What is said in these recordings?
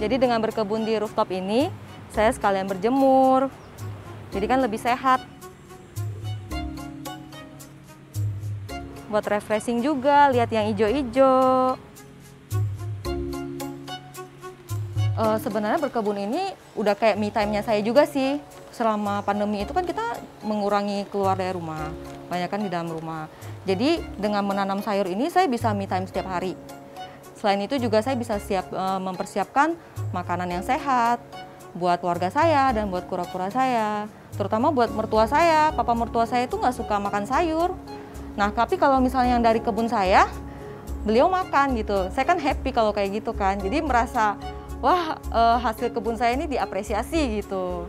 Jadi dengan berkebun di rooftop ini, saya sekalian berjemur. Jadi kan lebih sehat. Buat refreshing juga, lihat yang hijau-hijau. Uh, sebenarnya berkebun ini udah kayak me time-nya saya juga sih. Selama pandemi itu kan kita mengurangi keluar dari rumah, banyak kan di dalam rumah. Jadi dengan menanam sayur ini saya bisa me time setiap hari. Selain itu juga saya bisa siap e, mempersiapkan makanan yang sehat buat keluarga saya dan buat kura-kura saya. Terutama buat mertua saya, papa mertua saya itu nggak suka makan sayur. Nah, tapi kalau misalnya yang dari kebun saya, beliau makan gitu. Saya kan happy kalau kayak gitu kan. Jadi merasa, wah e, hasil kebun saya ini diapresiasi gitu.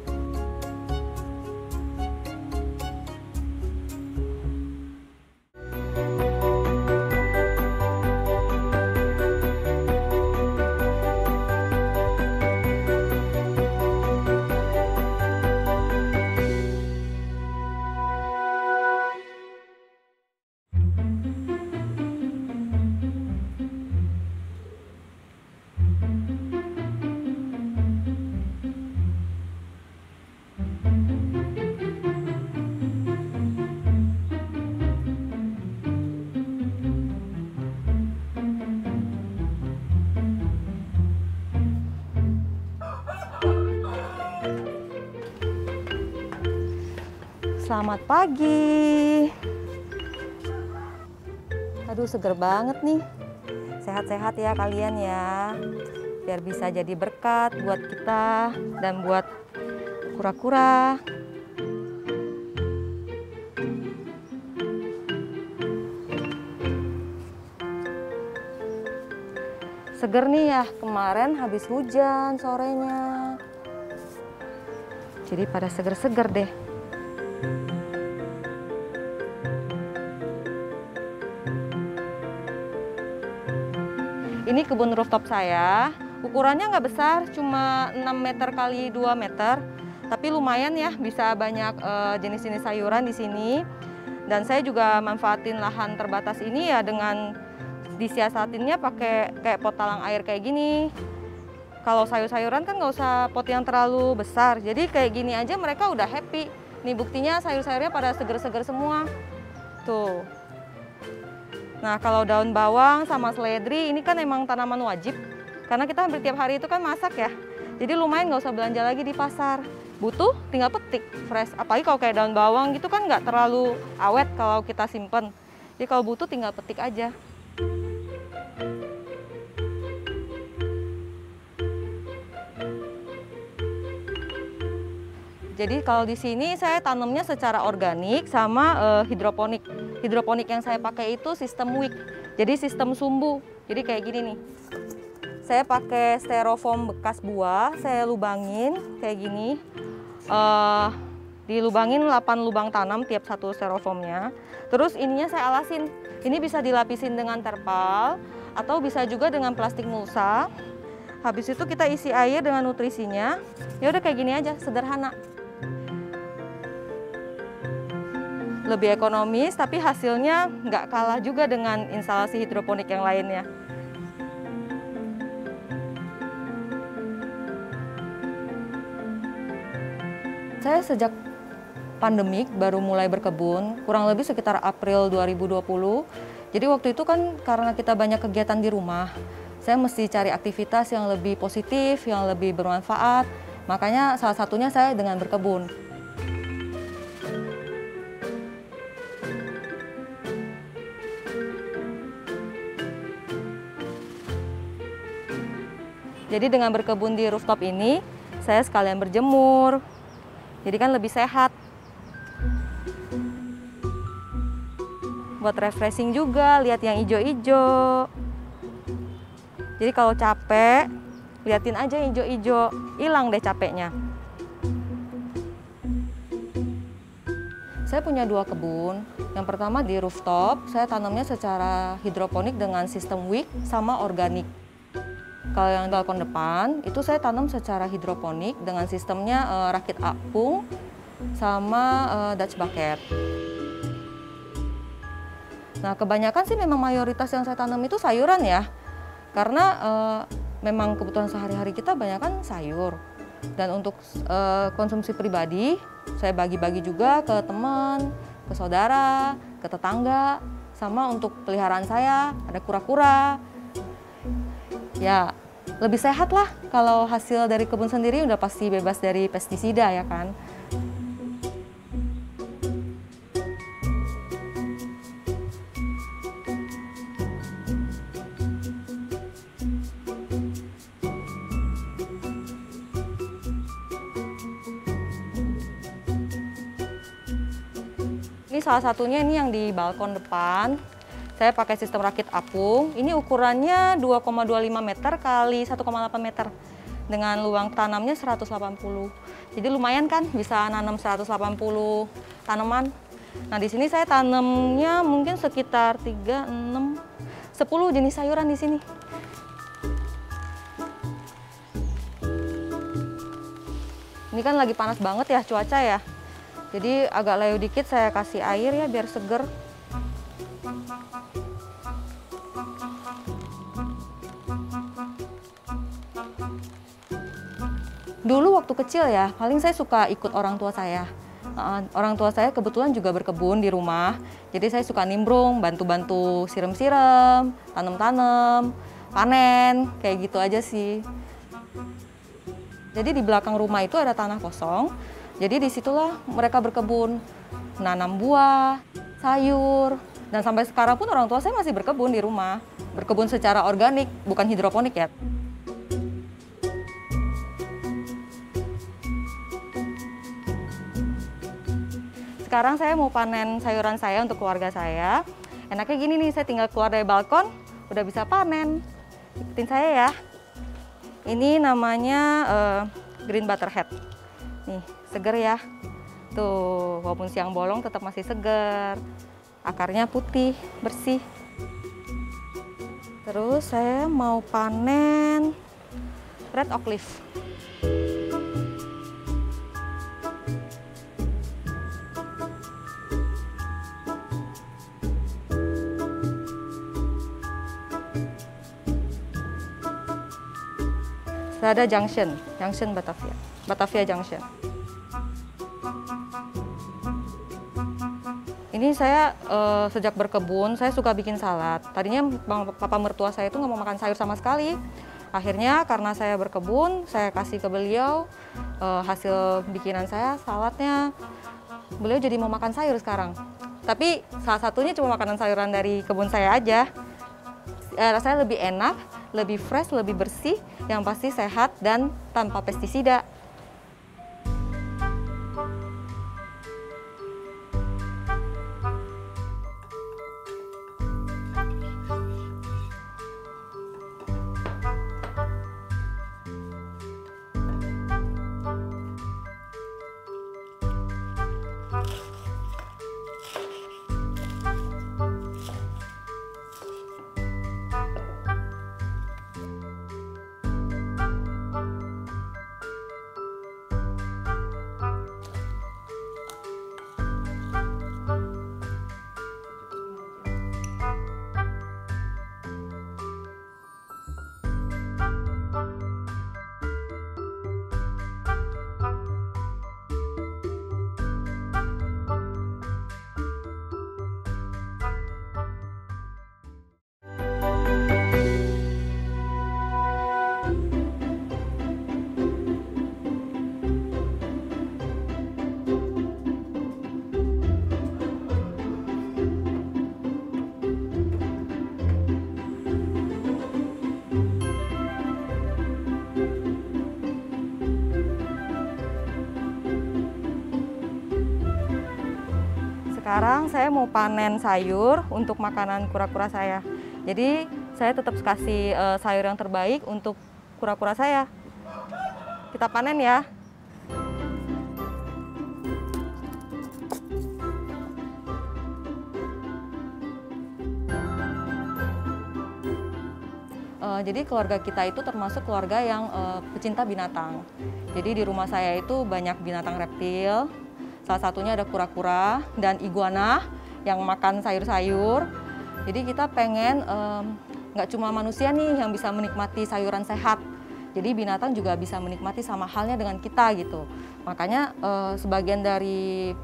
Selamat pagi. Aduh, seger banget nih. Sehat-sehat ya kalian ya. Biar bisa jadi berkat buat kita dan buat kura-kura. Seger nih ya, kemarin habis hujan sorenya. Jadi pada seger-seger deh. Ini kebun rooftop saya. Ukurannya nggak besar, cuma 6 meter kali 2 meter. Tapi lumayan ya, bisa banyak eh, jenis-jenis sayuran di sini. Dan saya juga manfaatin lahan terbatas ini ya dengan disiasatinnya pakai kayak pot talang air kayak gini. Kalau sayur-sayuran kan nggak usah pot yang terlalu besar. Jadi kayak gini aja mereka udah happy. Nih buktinya sayur-sayurnya pada seger-seger semua. Tuh. Nah kalau daun bawang sama seledri ini kan emang tanaman wajib. Karena kita hampir tiap hari itu kan masak ya. Jadi lumayan nggak usah belanja lagi di pasar. Butuh tinggal petik fresh. Apalagi kalau kayak daun bawang gitu kan nggak terlalu awet kalau kita simpen. Jadi kalau butuh tinggal petik aja. Jadi kalau di sini saya tanamnya secara organik sama uh, hidroponik. Hidroponik yang saya pakai itu sistem wick. Jadi sistem sumbu. Jadi kayak gini nih. Saya pakai styrofoam bekas buah, saya lubangin kayak gini. Uh, dilubangin 8 lubang tanam tiap satu styrofoamnya. Terus ininya saya alasin. Ini bisa dilapisin dengan terpal atau bisa juga dengan plastik mulsa. Habis itu kita isi air dengan nutrisinya. Ya udah kayak gini aja, sederhana. Lebih ekonomis tapi hasilnya nggak kalah juga dengan instalasi hidroponik yang lainnya. Saya sejak pandemik baru mulai berkebun, kurang lebih sekitar April 2020. Jadi waktu itu kan karena kita banyak kegiatan di rumah, saya mesti cari aktivitas yang lebih positif, yang lebih bermanfaat. Makanya salah satunya saya dengan berkebun. Jadi dengan berkebun di rooftop ini, saya sekalian berjemur. Jadi kan lebih sehat. Buat refreshing juga, lihat yang hijau-hijau. Jadi kalau capek, liatin aja yang hijau-hijau, hilang deh capeknya. Saya punya dua kebun. Yang pertama di rooftop, saya tanamnya secara hidroponik dengan sistem wick sama organik. Kalau yang balkon depan itu saya tanam secara hidroponik dengan sistemnya uh, rakit apung sama uh, Dutch bucket. Nah kebanyakan sih memang mayoritas yang saya tanam itu sayuran ya, karena uh, memang kebutuhan sehari-hari kita banyak kan sayur. Dan untuk uh, konsumsi pribadi, saya bagi-bagi juga ke teman, ke saudara, ke tetangga, sama untuk peliharaan saya ada kura-kura. Ya, lebih sehat lah kalau hasil dari kebun sendiri udah pasti bebas dari pestisida ya kan. Ini salah satunya ini yang di balkon depan. Saya pakai sistem rakit apung. Ini ukurannya 2,25 meter kali 1,8 meter dengan luang tanamnya 180. Jadi lumayan kan bisa nanam 180 tanaman. Nah, di sini saya tanamnya mungkin sekitar 3 6 10 jenis sayuran di sini. Ini kan lagi panas banget ya cuaca ya. Jadi agak layu dikit saya kasih air ya biar seger. Dulu waktu kecil ya, paling saya suka ikut orang tua saya. orang tua saya kebetulan juga berkebun di rumah, jadi saya suka nimbrung, bantu-bantu siram-siram, tanam-tanam, panen, kayak gitu aja sih. Jadi di belakang rumah itu ada tanah kosong, jadi di situlah mereka berkebun, menanam buah, sayur, dan sampai sekarang pun orang tua saya masih berkebun di rumah. Berkebun secara organik, bukan hidroponik ya. Sekarang saya mau panen sayuran saya untuk keluarga saya. Enaknya gini nih, saya tinggal keluar dari balkon, udah bisa panen. Ikutin saya ya. Ini namanya uh, green butterhead. Nih, seger ya. Tuh, walaupun siang bolong tetap masih seger. Akarnya putih, bersih. Terus saya mau panen red oak leaf. Ada Junction, Junction Batavia, Batavia Junction. Ini saya uh, sejak berkebun, saya suka bikin salad. Tadinya papa mertua saya itu nggak mau makan sayur sama sekali. Akhirnya karena saya berkebun, saya kasih ke beliau uh, hasil bikinan saya, saladnya. Beliau jadi mau makan sayur sekarang. Tapi salah satunya cuma makanan sayuran dari kebun saya aja. Uh, rasanya lebih enak, lebih fresh, lebih bersih, yang pasti sehat dan tanpa pestisida. Sekarang saya mau panen sayur untuk makanan kura-kura saya. Jadi saya tetap kasih uh, sayur yang terbaik untuk kura-kura saya. Kita panen ya. Uh, jadi keluarga kita itu termasuk keluarga yang uh, pecinta binatang. Jadi di rumah saya itu banyak binatang reptil, Salah satunya ada kura-kura dan iguana yang makan sayur-sayur. Jadi kita pengen um, nggak cuma manusia nih yang bisa menikmati sayuran sehat. Jadi binatang juga bisa menikmati sama halnya dengan kita gitu. Makanya eh, sebagian dari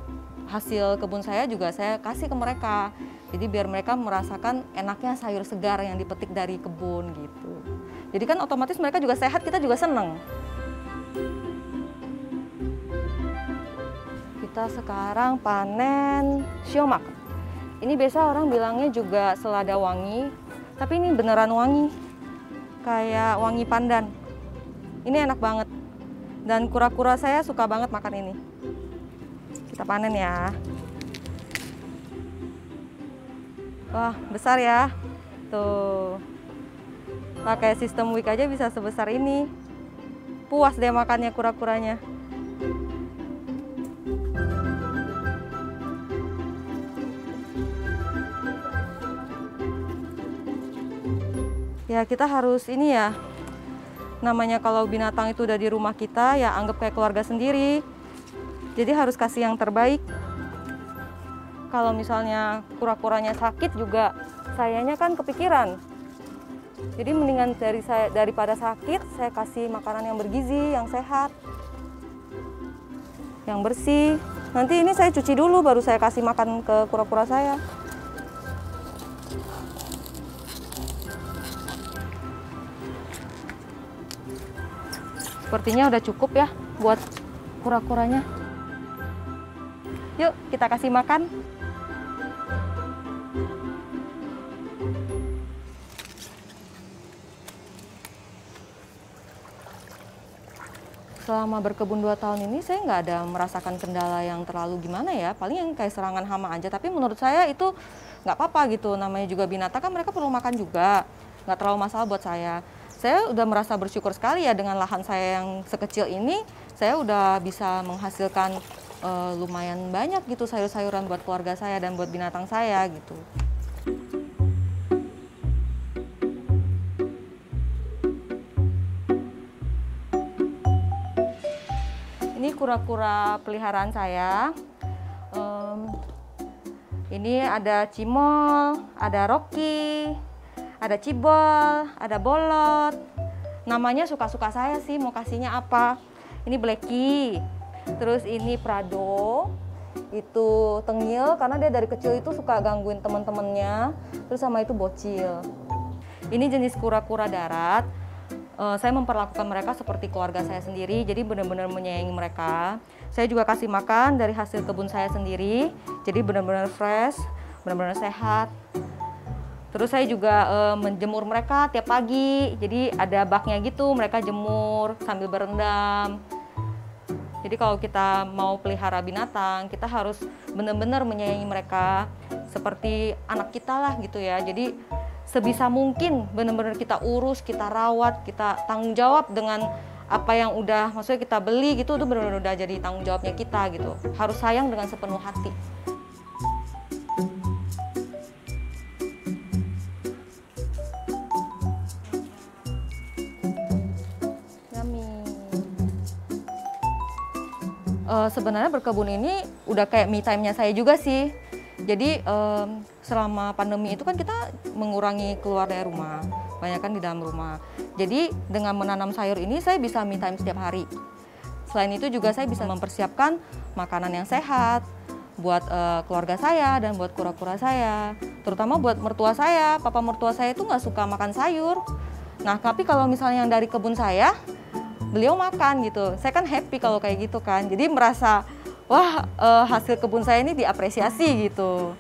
hasil kebun saya juga saya kasih ke mereka. Jadi biar mereka merasakan enaknya sayur segar yang dipetik dari kebun gitu. Jadi kan otomatis mereka juga sehat, kita juga seneng. Kita sekarang panen siomak. Ini biasa orang bilangnya juga selada wangi, tapi ini beneran wangi. Kayak wangi pandan. Ini enak banget. Dan kura-kura saya suka banget makan ini. Kita panen ya. Wah, besar ya. Tuh. Pakai sistem wick aja bisa sebesar ini. Puas deh makannya kura-kuranya. Ya, kita harus ini ya. Namanya kalau binatang itu udah di rumah kita, ya anggap kayak keluarga sendiri. Jadi harus kasih yang terbaik kalau misalnya kura-kuranya sakit juga sayanya kan kepikiran. Jadi mendingan dari saya daripada sakit saya kasih makanan yang bergizi, yang sehat, yang bersih. Nanti ini saya cuci dulu baru saya kasih makan ke kura-kura saya. Sepertinya udah cukup ya buat kura-kuranya. Yuk kita kasih makan. selama berkebun dua tahun ini saya nggak ada merasakan kendala yang terlalu gimana ya. Paling yang kayak serangan hama aja. Tapi menurut saya itu nggak apa-apa gitu. Namanya juga binatang kan mereka perlu makan juga. Nggak terlalu masalah buat saya saya udah merasa bersyukur sekali ya dengan lahan saya yang sekecil ini saya udah bisa menghasilkan uh, lumayan banyak gitu sayur-sayuran buat keluarga saya dan buat binatang saya gitu. Ini kura-kura peliharaan saya. Um, ini ada cimol, ada rocky, ada cibol, ada bolot. Namanya suka-suka saya sih mau kasihnya apa. Ini blacky, terus ini prado, itu tengil karena dia dari kecil itu suka gangguin teman-temannya. Terus sama itu bocil. Ini jenis kura-kura darat uh, saya memperlakukan mereka seperti keluarga saya sendiri, jadi benar-benar menyayangi mereka. Saya juga kasih makan dari hasil kebun saya sendiri, jadi benar-benar fresh, benar-benar sehat. Terus saya juga uh, menjemur mereka tiap pagi, jadi ada baknya gitu, mereka jemur sambil berendam. Jadi kalau kita mau pelihara binatang, kita harus benar-benar menyayangi mereka seperti anak kita lah gitu ya. Jadi sebisa mungkin benar-benar kita urus, kita rawat, kita tanggung jawab dengan apa yang udah maksudnya kita beli gitu itu benar-benar udah jadi tanggung jawabnya kita gitu. Harus sayang dengan sepenuh hati. Uh, sebenarnya berkebun ini udah kayak me time-nya saya juga sih. Jadi um, selama pandemi itu kan kita mengurangi keluar dari rumah, banyak kan di dalam rumah. Jadi dengan menanam sayur ini saya bisa me time setiap hari. Selain itu juga saya bisa mempersiapkan makanan yang sehat buat uh, keluarga saya dan buat kura-kura saya. Terutama buat mertua saya, papa mertua saya itu nggak suka makan sayur. Nah tapi kalau misalnya yang dari kebun saya, beliau makan gitu. Saya kan happy kalau kayak gitu kan. Jadi merasa wah uh, hasil kebun saya ini diapresiasi gitu.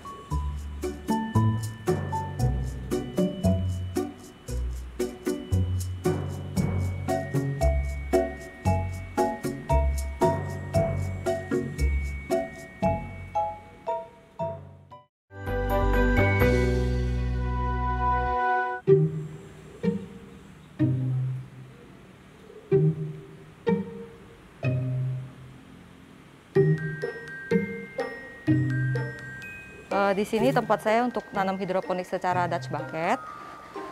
Di sini tempat saya untuk nanam hidroponik secara Dutch bucket.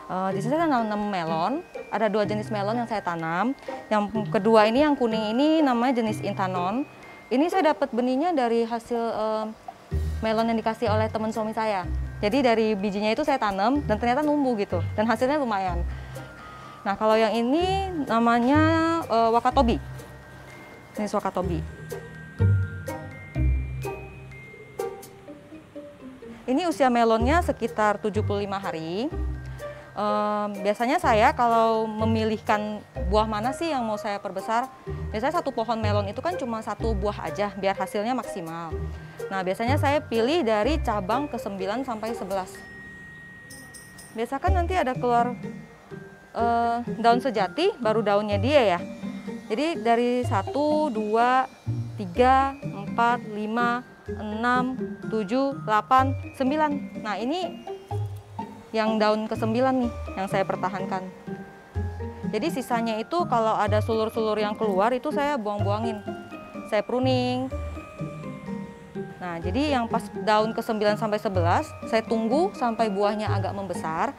Uh, di sini saya nanam melon. Ada dua jenis melon yang saya tanam. Yang kedua ini yang kuning ini namanya jenis intanon. Ini saya dapat benihnya dari hasil uh, melon yang dikasih oleh teman suami saya. Jadi dari bijinya itu saya tanam dan ternyata numbuh gitu dan hasilnya lumayan. Nah kalau yang ini namanya uh, wakatobi. Ini wakatobi. Ini usia melonnya sekitar 75 hari. Um, biasanya saya kalau memilihkan buah mana sih yang mau saya perbesar, biasanya satu pohon melon itu kan cuma satu buah aja biar hasilnya maksimal. Nah biasanya saya pilih dari cabang ke 9 sampai 11. Biasa kan nanti ada keluar uh, daun sejati, baru daunnya dia ya. Jadi dari 1, 2, 3, 4, 5, 6, 7, 8, 9. Nah ini yang daun ke-9 nih yang saya pertahankan. Jadi sisanya itu kalau ada sulur-sulur yang keluar itu saya buang-buangin. Saya pruning. Nah, jadi yang pas daun ke-9 sampai 11, saya tunggu sampai buahnya agak membesar.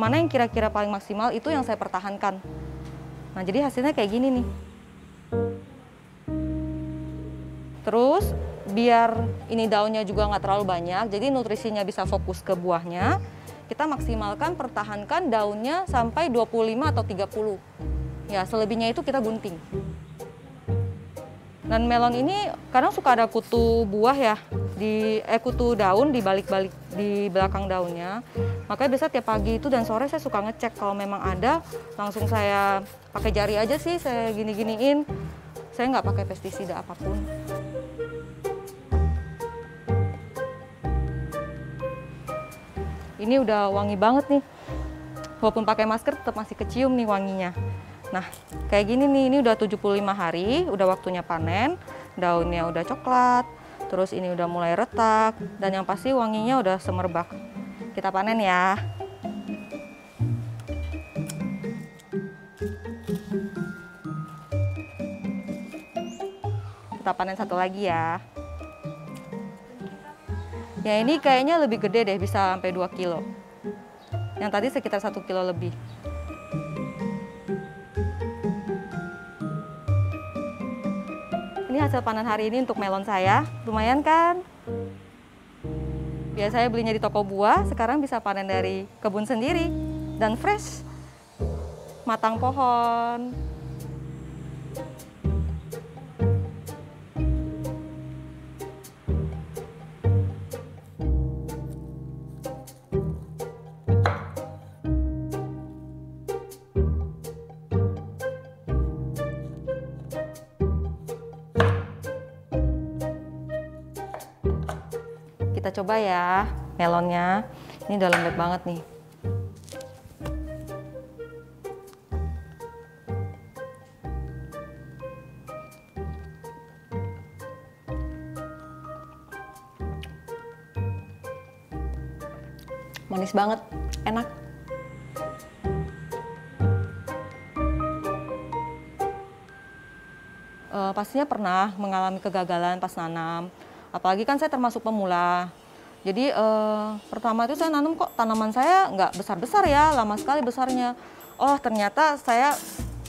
Mana yang kira-kira paling maksimal itu yang saya pertahankan. Nah, jadi hasilnya kayak gini nih. Terus biar ini daunnya juga nggak terlalu banyak, jadi nutrisinya bisa fokus ke buahnya, kita maksimalkan pertahankan daunnya sampai 25 atau 30. Ya, selebihnya itu kita gunting. Dan melon ini kadang suka ada kutu buah ya, di eh kutu daun di balik-balik di belakang daunnya. Makanya biasa tiap pagi itu dan sore saya suka ngecek kalau memang ada, langsung saya pakai jari aja sih saya gini-giniin. Saya nggak pakai pestisida apa pun. Ini udah wangi banget nih. Walaupun pakai masker tetap masih kecium nih wanginya. Nah, kayak gini nih, ini udah 75 hari, udah waktunya panen. Daunnya udah coklat, terus ini udah mulai retak, dan yang pasti wanginya udah semerbak. Kita panen ya. Kita panen satu lagi ya. Ya ini kayaknya lebih gede deh, bisa sampai 2 kilo. Yang tadi sekitar 1 kilo lebih. Ini hasil panen hari ini untuk melon saya. Lumayan kan? Biasanya belinya di toko buah, sekarang bisa panen dari kebun sendiri. Dan fresh. Matang pohon. Coba ya melonnya. Ini udah lembek banget nih. Manis banget, enak. Uh, pastinya pernah mengalami kegagalan pas nanam apalagi kan saya termasuk pemula. Jadi eh, pertama itu saya nanam kok tanaman saya nggak besar-besar ya, lama sekali besarnya. Oh ternyata saya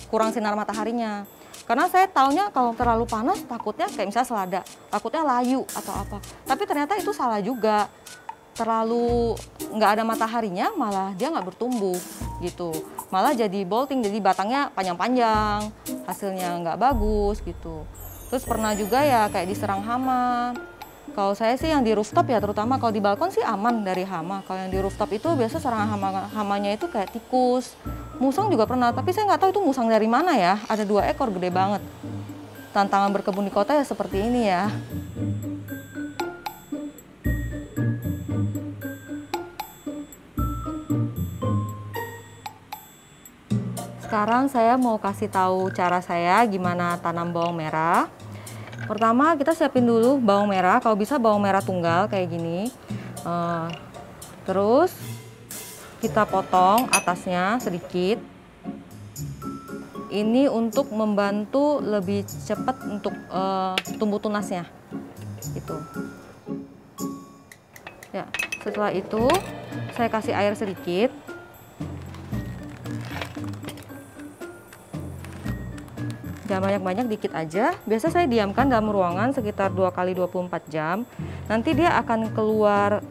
kurang sinar mataharinya. Karena saya taunya kalau terlalu panas takutnya kayak misalnya selada, takutnya layu atau apa. Tapi ternyata itu salah juga. Terlalu nggak ada mataharinya malah dia nggak bertumbuh gitu. Malah jadi bolting, jadi batangnya panjang-panjang, hasilnya nggak bagus gitu. Terus pernah juga ya kayak diserang hama. Kalau saya sih yang di rooftop ya terutama kalau di balkon sih aman dari hama. Kalau yang di rooftop itu biasa serangan hama hamanya itu kayak tikus. Musang juga pernah, tapi saya nggak tahu itu musang dari mana ya. Ada dua ekor gede banget. Tantangan berkebun di kota ya seperti ini ya. Sekarang saya mau kasih tahu cara saya gimana tanam bawang merah. Pertama kita siapin dulu bawang merah, kalau bisa bawang merah tunggal kayak gini. Uh, terus kita potong atasnya sedikit. Ini untuk membantu lebih cepat untuk uh, tumbuh tunasnya. Itu. Ya, setelah itu saya kasih air sedikit. Jangan banyak-banyak, dikit aja. Biasa saya diamkan dalam ruangan sekitar 2 kali 24 jam. Nanti dia akan keluar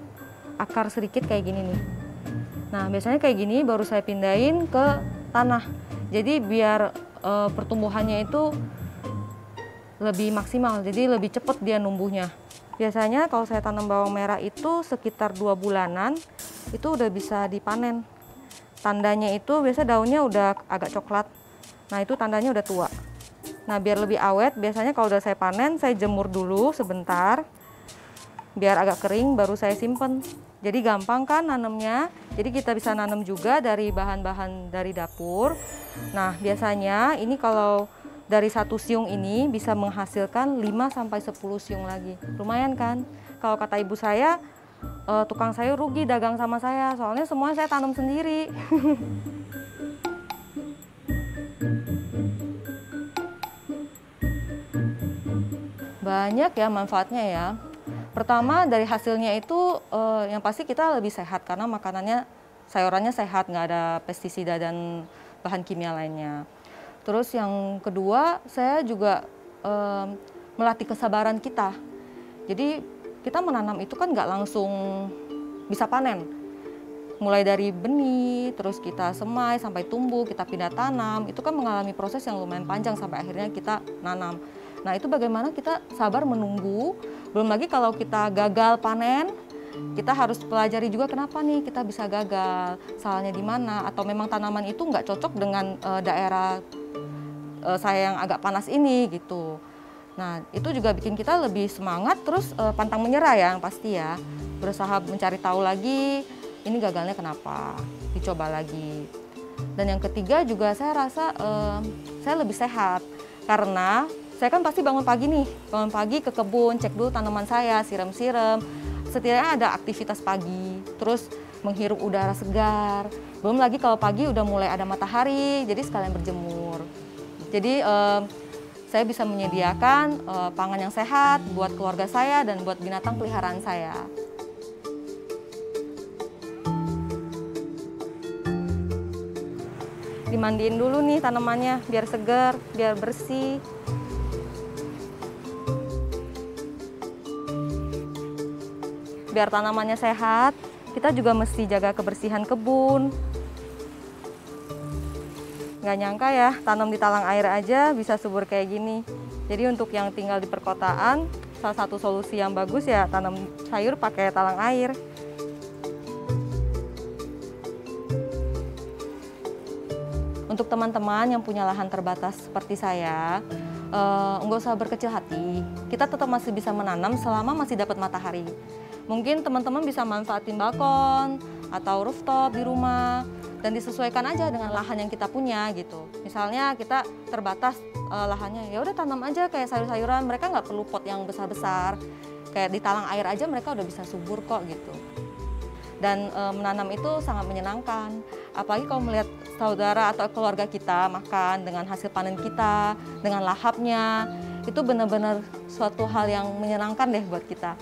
akar sedikit kayak gini nih. Nah, biasanya kayak gini baru saya pindahin ke tanah. Jadi biar e, pertumbuhannya itu lebih maksimal, jadi lebih cepat dia numbuhnya. Biasanya kalau saya tanam bawang merah itu sekitar dua bulanan itu udah bisa dipanen. Tandanya itu biasa daunnya udah agak coklat. Nah itu tandanya udah tua. Nah biar lebih awet, biasanya kalau udah saya panen saya jemur dulu sebentar, biar agak kering baru saya simpen. Jadi gampang kan nanamnya. Jadi kita bisa nanam juga dari bahan-bahan dari dapur. Nah biasanya ini kalau dari satu siung ini bisa menghasilkan 5 sampai 10 siung lagi. Lumayan kan? Kalau kata ibu saya, uh, tukang sayur rugi dagang sama saya, soalnya semua saya tanam sendiri. Banyak ya manfaatnya ya. Pertama dari hasilnya itu uh, yang pasti kita lebih sehat karena makanannya sayurannya sehat, nggak ada pestisida dan bahan kimia lainnya. Terus yang kedua, saya juga um, melatih kesabaran kita. Jadi kita menanam itu kan nggak langsung bisa panen. Mulai dari benih, terus kita semai sampai tumbuh, kita pindah tanam, itu kan mengalami proses yang lumayan panjang sampai akhirnya kita nanam. Nah itu bagaimana kita sabar menunggu, belum lagi kalau kita gagal panen, kita harus pelajari juga kenapa nih kita bisa gagal, salahnya di mana, atau memang tanaman itu nggak cocok dengan uh, daerah uh, saya yang agak panas ini gitu. Nah itu juga bikin kita lebih semangat terus uh, pantang menyerah ya yang pasti ya. Berusaha mencari tahu lagi ini gagalnya kenapa, dicoba lagi. Dan yang ketiga juga saya rasa saya lebih sehat karena saya kan pasti bangun pagi nih, bangun pagi ke kebun, cek dulu tanaman saya, siram-siram. Setidaknya ada aktivitas pagi, terus menghirup udara segar. Belum lagi kalau pagi udah mulai ada matahari, jadi sekalian berjemur. Jadi uh, saya bisa menyediakan uh, pangan yang sehat buat keluarga saya dan buat binatang peliharaan saya. Dimandiin dulu nih tanamannya biar segar, biar bersih. Biar tanamannya sehat, kita juga mesti jaga kebersihan kebun, nggak nyangka ya tanam di talang air aja bisa subur kayak gini. Jadi untuk yang tinggal di perkotaan, salah satu solusi yang bagus ya tanam sayur pakai talang air. Untuk teman-teman yang punya lahan terbatas seperti saya, uh, nggak usah berkecil hati. Kita tetap masih bisa menanam selama masih dapat matahari. Mungkin teman-teman bisa manfaatin balkon atau rooftop di rumah dan disesuaikan aja dengan lahan yang kita punya gitu. Misalnya kita terbatas uh, lahannya, ya udah tanam aja kayak sayur-sayuran. Mereka nggak perlu pot yang besar-besar. Kayak di talang air aja mereka udah bisa subur kok gitu. Dan e, menanam itu sangat menyenangkan. Apalagi kalau melihat saudara atau keluarga kita makan dengan hasil panen kita, dengan lahapnya, itu benar-benar suatu hal yang menyenangkan deh buat kita.